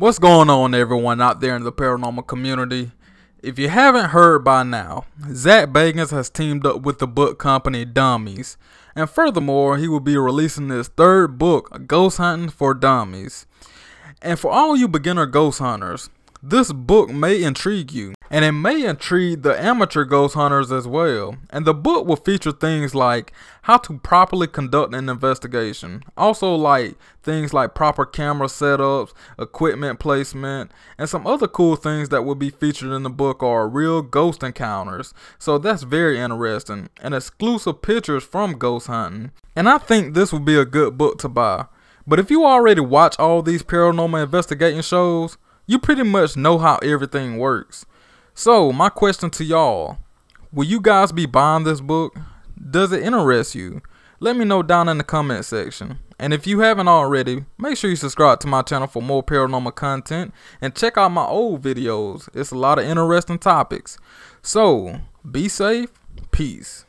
What's going on, everyone out there in the paranormal community? If you haven't heard by now, Zak Bagans has teamed up with the book company Dummies, and furthermore, he will be releasing his third book, Ghost Hunting for Dummies. And for all you beginner ghost hunters, this book may intrigue you, and it may intrigue the amateur ghost hunters as well. And the book will feature things like how to properly conduct an investigation, also like things like proper camera setups, equipment placement, and some other cool things that will be featured in the book are real ghost encounters. So that's very interesting, and exclusive pictures from ghost hunting. And I think this would be a good book to buy. But if you already watch all these paranormal investigating shows, you pretty much know how everything works. So, my question to y'all Will you guys be buying this book? Does it interest you? Let me know down in the comment section. And if you haven't already, make sure you subscribe to my channel for more paranormal content and check out my old videos. It's a lot of interesting topics. So, be safe. Peace.